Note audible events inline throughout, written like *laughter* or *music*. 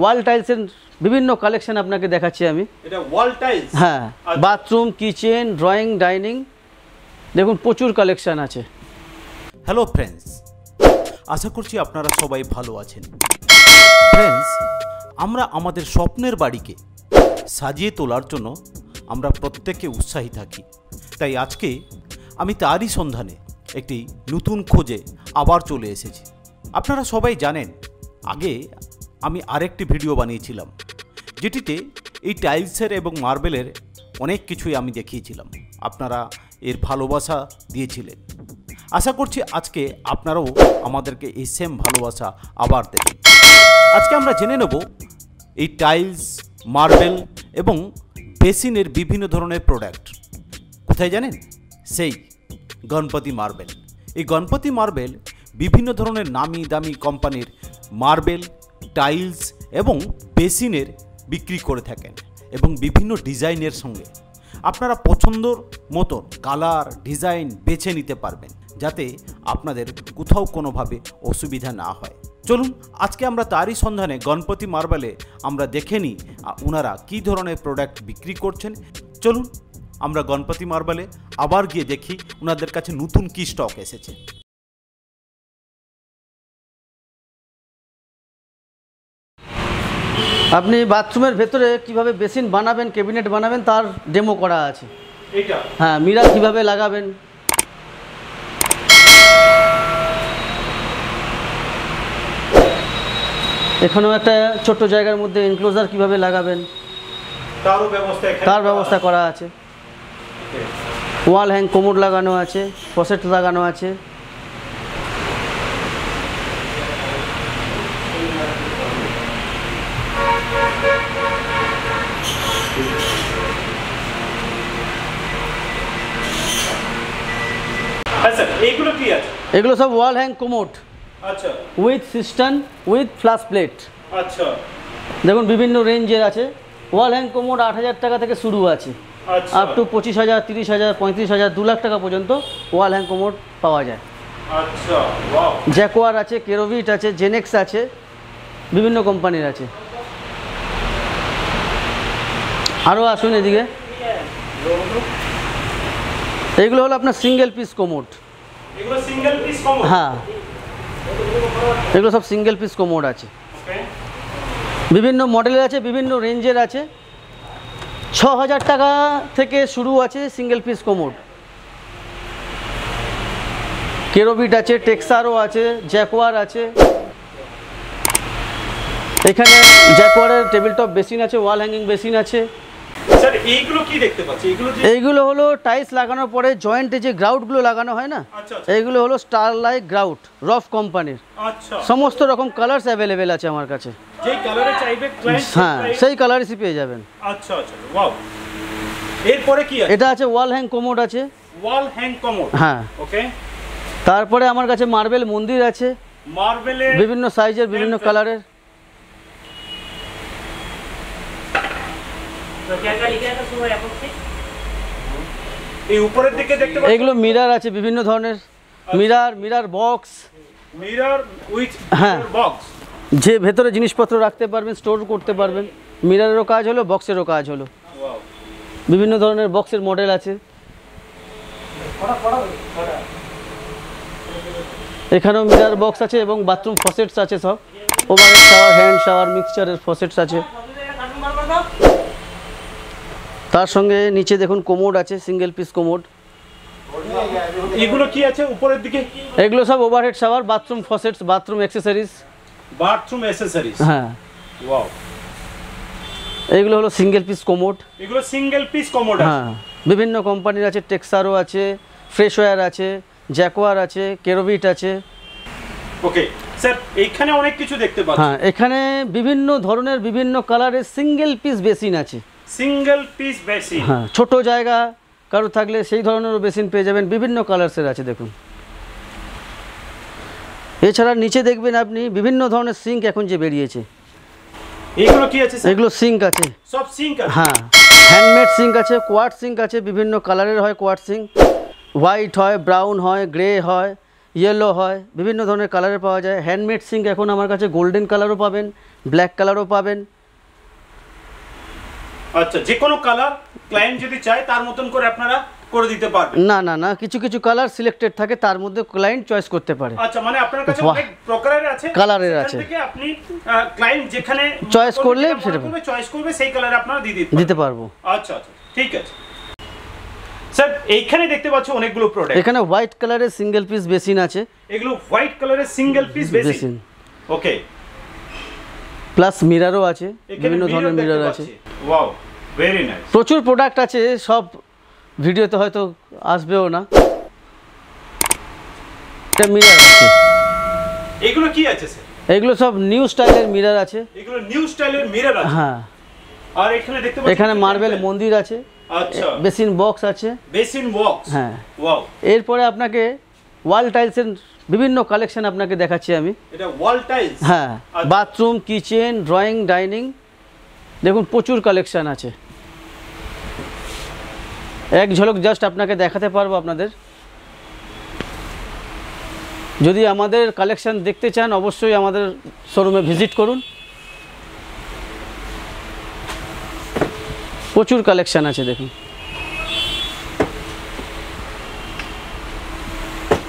ওয়াল টাইলসের বিভিন্ন কালেকশন আপনাকে দেখাচ্ছি আমি। এটা ওয়াল টাইলস? হ্যাঁ আচ্ছা। বাথরুম কিচেন ড্রয়িং ডাইনিং দেখুন প্রচুর কালেকশন আছে। হ্যালো ফ্রেন্ডস আশা করছি আপনারা সবাই ভালো আছেন। ফ্রেন্ডস আমরা আমাদের স্বপ্নের বাড়িকে সাজিয়ে তোলার জন্য আমরা প্রত্যেকে উৎসাহী থাকি। তাই আজকে আমি তারই সন্ধানে একটি নতুন খোঁজে আবার চলে এসেছি। আপনারা সবাই জানেন আগে আমি আরেকটি ভিডিও বানিয়েছিলাম, যেটিতে এই টাইলসের এবং মার্বেলের অনেক কিছুই আমি দেখিয়েছিলাম। আপনারা এর ভালোবাসা দিয়েছিলেন। আশা করছি আজকে আপনারাও আমাদেরকে এই সেম ভালোবাসা আবার দেবেন। আজকে আমরা জেনে নেব এই টাইলস, মার্বেল এবং বেসিনের বিভিন্ন ধরনের প্রোডাক্ট। কোথায় জানেন? সেই গণপতি মার্বেল। এই গণপতি মার্বেল বিভিন্ন ধরনের নামি দামি কোম্পানির মার্বেল টাইলস এবং বেসিনের বিক্রি করে থাকেন এবং বিভিন্ন ডিজাইনের সঙ্গে। আপনারা পছন্দর মতো কালার, ডিজাইন বেছে নিতে পারবেন যাতে আপনাদের কোথাও কোনোভাবে অসুবিধা না হয়। চলুন, আজকে আমরা তারই সন্ধানে গণপতি মার্বেলে আমরা দেখে নিই ওনারা কী ধরনের প্রোডাক্ট বিক্রি করছেন। চলুন, আমরা গণপতি মার্বেলে আবার গিয়ে দেখি ওনাদের কাছে নতুন কী স্টক এসেছে। আপনি বাথরুমের ভেতরে কীভাবে বেসিন বানাবেন ক্যাবিনেট বানাবেন তার ডেমো করা আছে। হ্যাঁ মিরা কীভাবে লাগাবেন? এখানেও একটা ছোট্ট জায়গার মধ্যে এনক্লোজার কীভাবে লাগাবেন? তার ব্যবস্থা করা আছে। ওয়াল হ্যাং কোমর লাগানো আছে ফসেট লাগানো আছে। হ্যাঁ স্যার কি আছে? এগুলো সব ওয়াল হ্যাং কোমোট। আচ্ছা। With system with flush plate আচ্ছা। দেখুন বিভিন্ন রেঞ্জের আছে। ওয়াল হ্যাং কোমোট আট হাজার টাকা থেকে শুরু আছে। আচ্ছা। আপ টু পঁচিশ হাজার তিরিশ হাজার পঁয়ত্রিশ হাজার দু লাখ টাকা পর্যন্ত ওয়াল হ্যাং কোমোট পাওয়া যায়। আচ্ছা জ্যাকোয়ার আছে কেরোভিট আছে জেনেক্স আছে বিভিন্ন কোম্পানির আছে। আরও আসুন এদিকে। এইগুলো হলো আপনার সিঙ্গেল পিস কোমোট। এগুলো সিঙ্গেল পিস কম হ্যাঁ। এগুলো সব সিঙ্গেল পিস কোমোড আছে। বিভিন্ন মডেলের আছে বিভিন্ন রেঞ্জের আছে। ছ হাজার টাকা থেকে শুরু আছে সিঙ্গেল পিস কোমোড কেরোবিট আছে টেক্সারও আছে জ্যাকোয়ার আছে। এখানে জ্যাকোয়ারের টেবিল টপ বেসিন আছে ওয়াল হ্যাঙ্গিং বেসিন আছে। এইগুলো হলো টাইলস লাগানোর পরে জয়েন্টে যে গ্রাউটগুলো লাগানো হয় না আচ্ছা আচ্ছা। এইগুলো হলো স্টার লাইক গ্রাউট রফ কোম্পানির সমস্ত রকম কালার্স অ্যাভেলেবেল আছে আমার কাছে। কালারে হ্যাঁ সেই কালারসই পেয়ে যাবেন। আচ্ছা আচ্ছা ওয়াও এরপরে কি আছে? এটা আছে ওয়াল হ্যাং কোমোড আছে। ওয়াল হ্যাং কমোড হ্যাঁ। ওকে তারপরে আমার কাছে মার্বেল মন্দির আছে। বিভিন্ন সাইজের বিভিন্ন কালারের এই উপরের দিকে দেখতে এগুলো মিরার আছে বিভিন্ন ধরনের। Mirror mirror box mirror with হ্যাঁ। বক্স যে ভেতরে জিনিসপত্র রাখতে পারবেন স্টোর করতে পারবেন। মিরারেরও কাজ হলো বক্সেরও কাজ হলো। বিভিন্ন ধরনের বক্সের মডেল আছে। এখানেও মিরার বক্স আছে এবং বাথরুম ফসেটস আছে সব। ওভারের শাওয়ার হ্যান্ড শাওয়ার মিক্সচারের ফসেটস আছে। তার সঙ্গে নিচে দেখুন কোমোড আছে সিঙ্গেল পিস কোমোড। এগুলো কি আছে উপরের দিকে? এগুলো সব overhead shower bathroom faucets bathroom accessories bathroom accessories হ্যাঁ। ওয়াও এগুলো হলো সিঙ্গেল পিস কোমোড। এগুলো সিঙ্গেল পিস কমোড হ্যাঁ। বিভিন্ন কোম্পানির আছে টেক্সারও আছে ফ্রেশওয়্যার আছে জ্যাকোয়ার আছে কেরোভিট আছে। ওকে স্যার এইখানে অনেক কিছু দেখতে পাচ্ছি। হ্যাঁ এখানে বিভিন্ন ধরনের বিভিন্ন কালারের সিঙ্গেল পিস বেসিন আছে। সিঙ্গেল পিস বেসিন হ্যাঁ ছোট জায়গা কারও থাকলে সেই ধরনেরও বেসিন পেয়ে যাবেন। বিভিন্ন কালার্সের আছে দেখুন। এছাড়া নিচে দেখবেন আপনি বিভিন্ন ধরনের সিঙ্ক এখন যে বেরিয়েছে। এগুলো কি আছে এগুলো সিঙ্ক আছে। সব সিঙ্ক হ্যাঁ হ্যান্ডমেড সিঙ্ক আছে কোয়ার্ট সিঙ্ক আছে বিভিন্ন কালারের হয় কোয়ার্ট সিঙ্ক হোয়াইট হয় ব্রাউন হয় গ্রে হয় ইয়েলো হয় বিভিন্ন ধরনের কালারে পাওয়া যায়। হ্যান্ডমেড সিঙ্ক এখন আমার কাছে গোল্ডেন কালারও পাবেন ব্ল্যাক কালারও পাবেন। আচ্ছা যে কোনো কালার ক্লায়েন্ট যদি চায় তার মতন করে আপনারা করে দিতে পারবেন। না না না কিছু কিছু কালার সিলেক্টেড থাকে তার মধ্যে ক্লায়েন্ট চয়েস করতে পারে। আচ্ছা মানে আপনার কাছে অনেক প্রকারের আছে কালারের আছে। থেকে আপনি ক্লায়েন্ট যেখানে চয়েস করলে সেটা- চয়েস করবে সেই কালারে আপনারা দিয়ে দিতে দিতে পারব। আচ্ছা আচ্ছা ঠিক আছে। স্যার এইখানে দেখতে পাচ্ছি অনেকগুলো প্রোডাক্ট এখানে হোয়াইট কালারের সিঙ্গেল পিস বেসিন আছে। এগুলো হোয়াইট কালারের single piece basin okay plus মিরারও আছে বিভিন্ন ধরনের মিরার আছে। ওয়াও ভেরি নাইস প্রচুর প্রোডাক্ট আছে সব ভিডিওতে হয়তো আসবেও না। এটা মিরার আছে। এগুলো কি আছে স্যার এগুলো সব নিউ স্টাইলের মিরার আছে। এগুলো নিউ স্টাইলের মিরর আছে? হ্যাঁ। আর এখানে দেখতে পাচ্ছি এখানে মার্বেল মন্দির আছে। আচ্ছা। বেসিন বক্স আছে। Basin box? হ্যাঁ। ওয়াও এরপরে আপনাকে ওয়াল টাইলসের বিভিন্ন কালেকশন আপনাকে দেখাচ্ছি আমি। এটা ওয়াল টাইলস হ্যাঁ। বাথরুম কিচেন ড্রয়িং ডাইনিং দেখুন প্রচুর কালেকশন আছে। এক ঝলক জাস্ট আপনাকে দেখাতে পারব আপনাদের। যদি আমাদের কালেকশন দেখতে চান অবশ্যই আমাদের শোরুমে ভিজিট করুন। প্রচুর কালেকশন আছে দেখুন।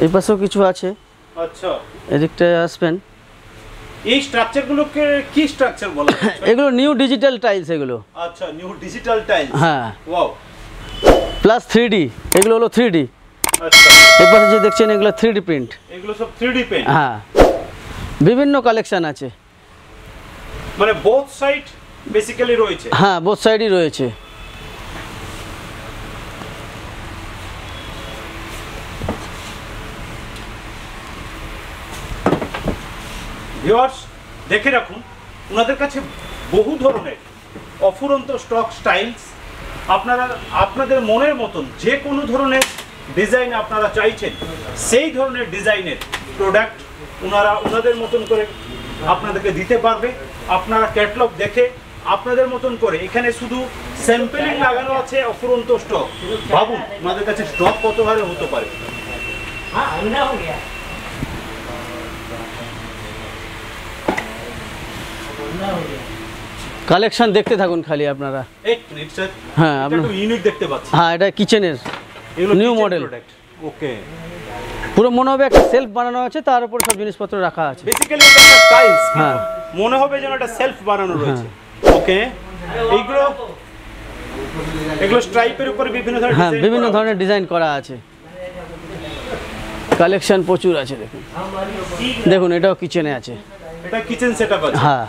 এই পাশেও কিছু আছে। আচ্ছা। এদিকটায় আসবেন। এই স্ট্রাকচারগুলোকে কি স্ট্রাকচার বলা? *coughs* এগুলো নিউ ডিজিটাল টাইলস এগুলো। আচ্ছা নিউ ডিজিটাল টাইলস হ্যাঁ। ওয়াও প্লাস থ্রি ডি এগুলো হলো থ্রি ডি আচ্ছা। এর যে দেখছেন এগুলো থ্রি ডি প্রিন্ট এগুলো সব 3D পেন হ্যাঁ। বিভিন্ন কালেকশন আছে। মানে বোথ সাইড বেসিক্যালি রয়েছে? হ্যাঁ বোথ সাইডই রয়েছে। ভিউয়ার্স দেখে রাখুন ওনাদের কাছে বহু ধরনের অফুরন্ত স্টক স্টাইলস আপনারা, আপনাদের মনের মতন যে কোনো ধরনের ডিজাইন আপনারা চাইছেন, সেই ধরনের ডিজাইনের প্রোডাক্ট ওনারা ওনাদের মতন করে আপনাদেরকে দিতে পারবে। আপনারা ক্যাটলগ দেখে আপনাদের মতন করে এখানে শুধু স্যাম্পেলিং লাগানো আছে অফুরন্ত স্টক ভাবুন ওনাদের কাছে স্টক কত হতে পারে? কালেকশন দেখতে থাকুন খালি আপনারা। এক মিনিট স্যার হ্যাঁ, ইউনিক দেখতে হ্যাঁ এটা কিচেনের নিউ product। ওকে পুরো মনে হবে একটা সেলফ বানানো আছে তার উপর সব জিনিসপত্র রাখা আছে। বেসিক্যালি এটা একটা টাইলস হ্যাঁ। মনে হবে যেন এটা সেলফ বানানো রয়েছে। ওকে এইগুলো এগুলো স্ট্রাইপের উপরে বিভিন্ন ধরনের হ্যাঁ বিভিন্ন ধরনের ডিজাইন করা আছে। কালেকশন প্রচুর আছে দেখুন। দেখুন এটাও কিচেনে আছে। আছে। এটা কিচেন সেটআপ আছে। হ্যাঁ।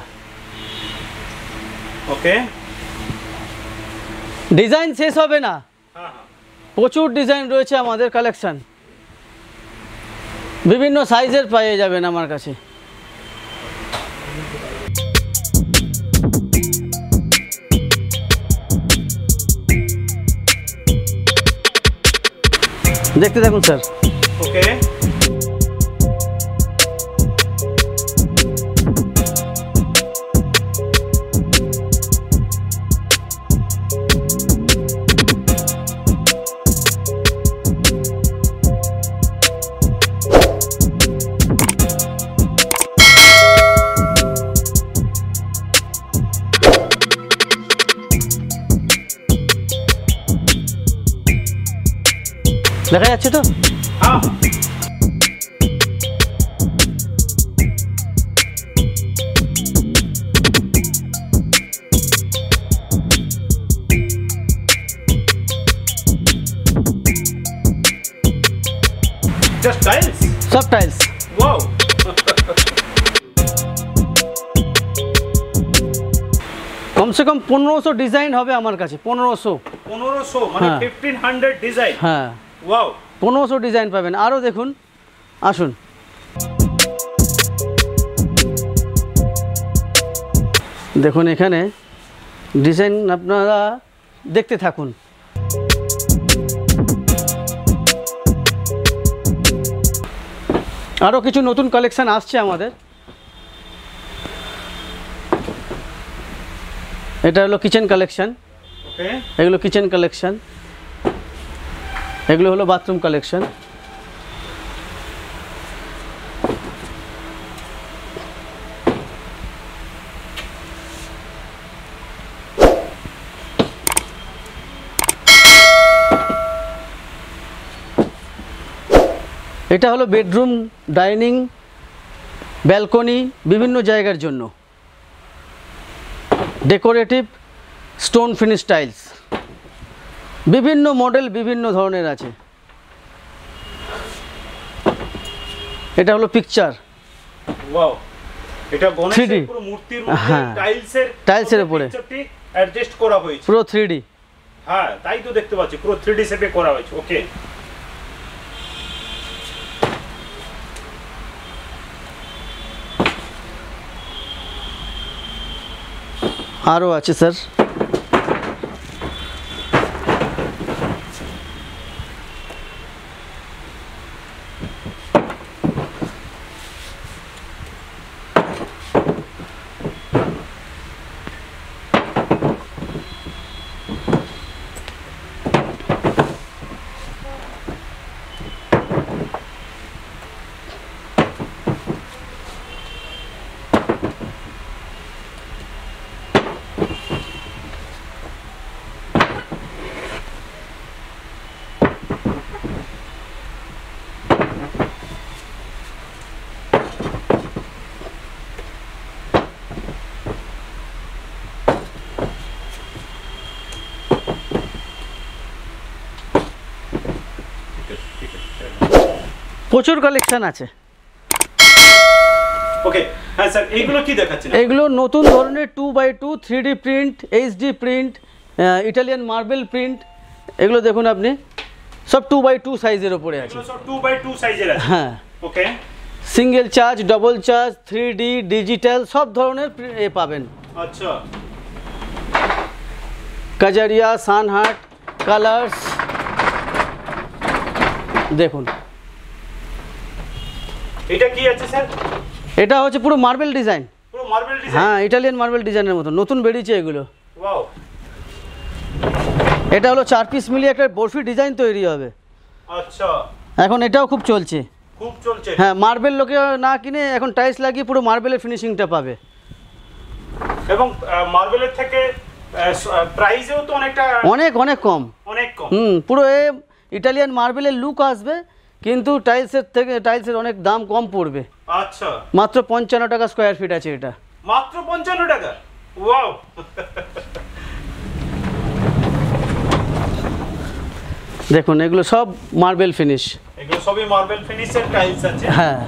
ওকে ডিজাইন শেষ হবে না। হ্যাঁ হ্যাঁ। প্রচুর ডিজাইন রয়েছে আমাদের কালেকশন বিভিন্ন সাইজের পেয়ে যাবেন আমার কাছে। দেখতে থাকুন স্যার ওকে দেখা যাচ্ছে তো হ্যাঁ জাস্ট টাইলস সব টাইলস ওয়াও কমসে কম পনেরোশো ডিজাইন হবে আমার কাছে পনেরোশো পনেরোশো মানে হ্যাঁ। ফিফটিন হান্ড্রেড ডিজাইন হ্যাঁ ওয়াও পনেরোশো ডিজাইন পাবেন। আরও দেখুন। আসুন। দেখুন এখানে ডিজাইন আপনারা দেখতে থাকুন। আরও কিছু নতুন কালেকশন আসছে আমাদের। এটা হলো কিচেন কালেকশন। এগুলো কিচেন কালেকশন। এগুলো হলো বাথরুম কালেকশন এটা হলো বেডরুম ডাইনিং ব্যালকনি বিভিন্ন জায়গার জন্য। ডেকোরেটিভ স্টোন ফিনিশ টাইলস বিভিন্ন মডেল বিভিন্ন ধরনের আছে। এটা হলো পিকচার ওয়াও এটা 3D গণেশের পুরো মূর্তির হ্যাঁ। টাইলসের টাইলসের উপরে। অ্যাডজাস্ট করা হয়েছে। পুরো হ্যাঁ তাই তো দেখতে পাচ্ছি পুরো 3D শেপে করা হয়েছে ওকে আরও আছে স্যার প্রচুর কালেকশন আছে। ওকে হ্যাঁ স্যার এইগুলো কি দেখাচ্ছেন? এগুলো নতুন ধরনের two by two three D print HD print Italian marble print এগুলো দেখুন আপনি। সব টু বাই টু সাইজের ওপরে আছে। এগুলো সব 2 বাই 2 সাইজের আছে? হ্যাঁ। Okay single charge double charge three D digital সব ধরনের প্রি- এ পাবেন। আচ্ছা। কাজারিয়া সানহাট কালার্স দেখুন। এটা কি আছে স্যার? এটা হচ্ছে পুরো মার্বেল ডিজাইন। পুরো মার্বেল ডিজাইন? হ্যাঁ ইটালিয়ান মার্বেল ডিজাইনের মতো। নতুন বেরিয়েছে এগুলো। ওয়াও। এটা হলো চার পিস মিলিয়ে একটা বরফি ডিজাইন তৈরি হবে। আচ্ছা। এখন এটাও খুব চলছে। খুব চলছে। হ্যাঁ মার্বেল লোকে না কিনে এখন টাইলস লাগিয়ে পুরো মার্বেলের ফিনিশিংটা পাবে। এবং মার্বেলের থেকে প্রাইসেও তো অনেকটা অনেক অনেক কম। অনেক কম। হুম পুরো এ ইটালিয়ান মার্বেলের লুক আসবে। কিন্তু টাইলসের থেকে টাইলসের অনেক দাম কম পড়বে। আচ্ছা। মাত্র পঞ্চান্ন টাকা স্কোয়ার ফিট আছে এটা। মাত্র পঞ্চান্ন টাকা? ওয়াও দেখুন এগুলো সব মার্বেল ফিনিশ এগুলো সবই মার্বেল ফিনিশের টাইলস আছে। হ্যাঁ।